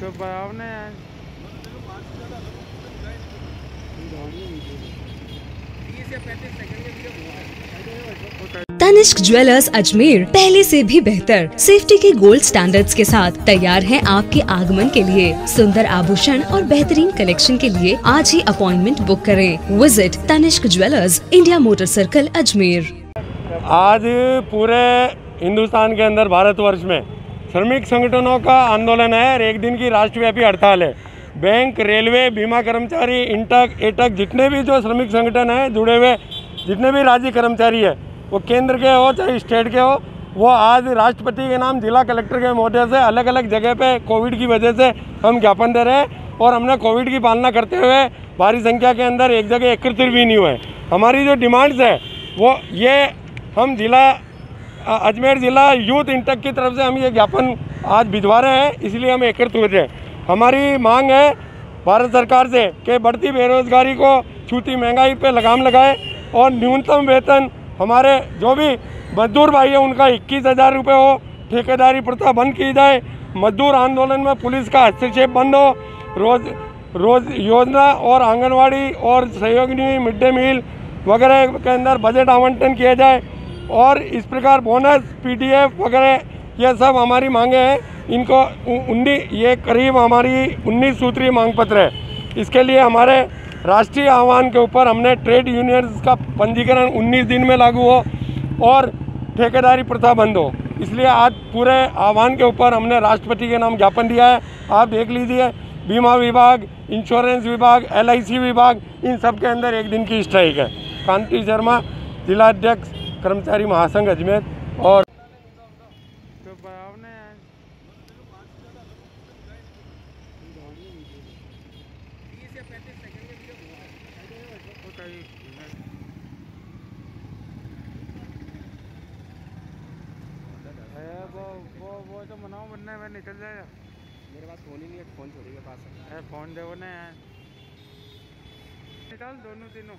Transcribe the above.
तो बताओ ना यार तनिष्क ज्वेलर्स अजमेर पहले से भी बेहतर। सेफ्टी के गोल्ड स्टैंडर्ड्स के साथ तैयार हैं आपके आगमन के लिए। सुंदर आभूषण और बेहतरीन कलेक्शन के लिए आज ही अपॉइंटमेंट बुक करें। Visit Tanishq jewellers India Motor Circle Ajmer. आज पूरे हिंदुस्तान के अंदर भारतवर्ष में श्रमिक संगठनों का आंदोलन है और एक दिन की राष्ट्रव्यापी हड़ताल है। बैंक, रेलवे, बीमा कर्मचारी, इंटक, एटक, जितने भी जो श्रमिक संगठन हैं, जुड़े हुए, जितने भी राज्य कर्मचारी है, वो केंद्र के हो चाहे स्टेट के हो, वो आज राष्ट्रपति के नाम, जिला कलेक्टर के महोदय से अलग अलग जगह पे कोविड की वजह से हम ज्ञापन दे रहे हैं और हमने कोविड की पालना करते हुए भारी संख्या के अंदर एक जगह एकत्रित भी नहीं हुए हमारी जो डिमांड्स है, वो ये हम जिला अजमेर ज़िला यूथ इंटक की तरफ़ से हम ये ज्ञापन आज भिजवा रहे हैं, इसलिए हम एकत्रित हुए थे। हमारी मांग है भारत सरकार से कि बढ़ती बेरोजगारी को छूती महँगाई पे लगाम लगाए और न्यूनतम वेतन हमारे जो भी मजदूर भाई है, उनका इक्कीस हज़ार रुपये हो, ठेकेदारी प्रथा बंद की जाए, मजदूर आंदोलन में पुलिस का हस्तक्षेप बंद हो, रोज रोज योजना और आंगनवाड़ी और सहयोगिनी मिड डे मील वगैरह के अंदर बजट आवंटन किया जाए और इस प्रकार बोनस पीडीएफ वगैरह ये सब हमारी मांगे हैं। इनको उन्नीस ये करीब हमारी उन्नीस सूत्रीय मांग पत्र है। इसके लिए हमारे राष्ट्रीय आह्वान के ऊपर हमने ट्रेड यूनियंस का पंजीकरण 19 दिन में लागू हो और ठेकेदारी प्रथा बंद हो। इसलिए आज पूरे आह्वान के ऊपर हमने राष्ट्रपति के नाम ज्ञापन दिया है। आप देख लीजिए, बीमा विभाग इंश्योरेंस विभाग एलआईसी विभाग, इन सब के अंदर एक दिन की स्ट्राइक है। कांति शर्मा जिलाध्यक्ष कर्मचारी महासंघ अजमेर और तो वो वो तो मनाओ बनने में निकल जाएगा। मेरे पास फ़ोन ही नहीं है फ़ोन छोड़ी के पास। है है फ़ोन दे ना यार निकाल दोनों तीनों।